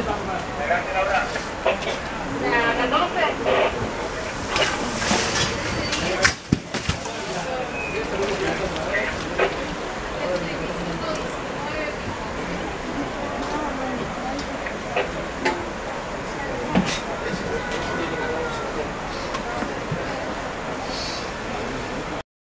La 14.